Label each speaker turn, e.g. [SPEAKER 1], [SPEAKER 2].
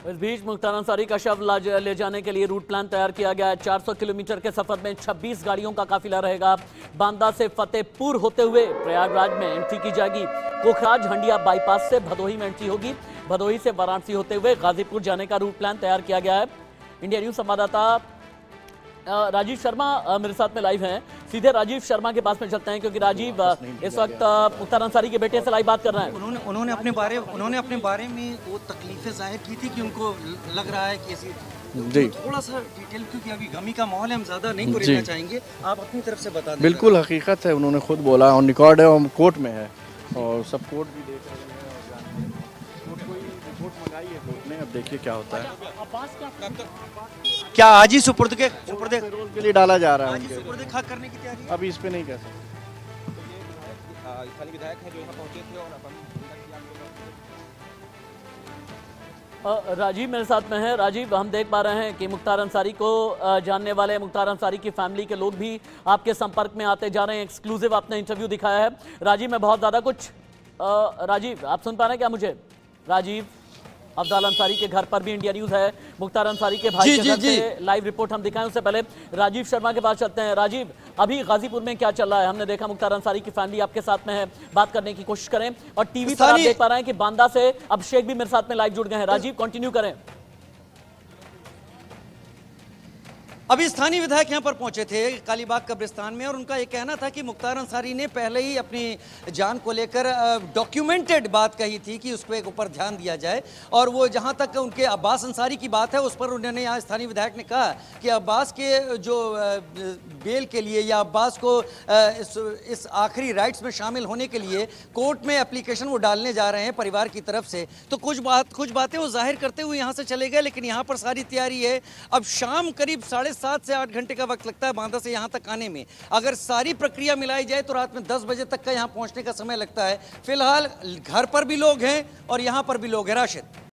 [SPEAKER 1] इस बीच मुख्तार अंसारी का शव ले जाने के लिए रूट प्लान तैयार किया गया है। 400 किलोमीटर के सफ़र में 26 गाड़ियों का काफिला रहेगा। बांदा से फतेहपुर होते हुए प्रयागराज में एंट्री की जाएगी। कोखराज हंडिया बाईपास से भदोही में एंट्री होगी। भदोही से वाराणसी होते हुए गाजीपुर जाने का रूट प्लान तैयार किया गया है। इंडिया न्यूज़ संवाददाता राजीव शर्मा मेरे साथ में लाइव हैं। सीधे राजीव शर्मा के पास में चलते हैं क्योंकि राजीव इस वक्त मुख्तार अंसारी के बेटे से लाइव बात कर रहे हैं।
[SPEAKER 2] उन्होंने उन्होंने अपने बारे उन्होंने अपने बारे में वो तकलीफें ज़ाहिर की थी कि उनको लग रहा है कि ऐसी
[SPEAKER 3] जी।
[SPEAKER 2] तो थोड़ा सा डिटेल क्योंकि अभी गमी का माहौल है हम ज़्यादा नहीं
[SPEAKER 3] जी।
[SPEAKER 2] चाहेंगे। आप अपनी तरफ़ से बता दें।
[SPEAKER 3] बिल्कुल हकीकत है उन्होंने खुद बोला ऑन रिकॉर्ड है और कोर्ट में है और सब कोर्ट भी देख रहे हैं। और कोर्ट रिपोर्ट मंगाई है कोर्ट ने अब देखिए क्या होता है
[SPEAKER 2] क्या आज ही सुपुर्द के सुपुर्द
[SPEAKER 3] रोल के लिए डाला जा रहा है उनके
[SPEAKER 2] सुपुर्द खाक करने की तैयारी?
[SPEAKER 3] अभी इस पे नहीं कह सकते।
[SPEAKER 4] स्थानीय विधायक हैं जो यहाँ पहुँचे थे और अब हम
[SPEAKER 1] अ, राजीव मेरे साथ में है। राजीव हम देख पा रहे हैं कि मुख्तार अंसारी को जानने वाले मुख्तार अंसारी की फैमिली के लोग भी आपके संपर्क में आते जा रहे हैं। एक्सक्लूसिव आपने इंटरव्यू दिखाया है। राजीव मैं बहुत ज़्यादा कुछ राजीव आप सुन पा रहे हैं क्या मुझे? राजीव अफजाल अंसारी के घर पर भी इंडिया न्यूज़ है। मुख्तार अंसारी के भाई
[SPEAKER 2] जी,
[SPEAKER 1] के
[SPEAKER 2] जी,
[SPEAKER 1] घर
[SPEAKER 2] जी।
[SPEAKER 1] से लाइव रिपोर्ट हम दिखाएँ उससे पहले राजीव शर्मा के पास चलते हैं। राजीव अभी गाजीपुर में क्या चल रहा है? हमने देखा मुख्तार अंसारी की फैमिली आपके साथ में है। बात करने की कोशिश करें। और टीवी पर आप देख पा रहे हैं कि बांदा से अभिषेक भी मेरे साथ में लाइव जुड़ गए हैं। राजीव कंटिन्यू करें।
[SPEAKER 2] अभी स्थानीय विधायक यहाँ पर पहुँचे थे कालीबाग कब्रिस्तान में और उनका ये कहना था कि मुख्तार अंसारी ने पहले ही अपनी जान को लेकर डॉक्यूमेंटेड बात कही थी कि उस पर ऊपर ध्यान दिया जाए। और वो जहाँ तक उनके अब्बास अंसारी की बात है, उस पर उन्होंने, यहाँ स्थानीय विधायक ने कहा कि अब्बास के जो बेल के लिए या अब्बास को इस इस आखिरी राइट्स में शामिल होने के लिए कोर्ट में एप्लीकेशन वो डालने जा रहे हैं परिवार की तरफ़ से। तो कुछ बात, कुछ बातें वो ज़ाहिर करते हुए यहाँ से चले गए, लेकिन यहाँ पर सारी तैयारी है। अब शाम करीब साढ़े सात से आठ घंटे का वक्त लगता है बांदा से यहाँ तक आने में। अगर सारी प्रक्रिया मिलाई जाए तो रात में दस बजे तक का यहाँ पहुँचने का समय लगता है। फ़िलहाल घर पर भी लोग हैं और यहाँ पर भी लोग हैं। राशिद।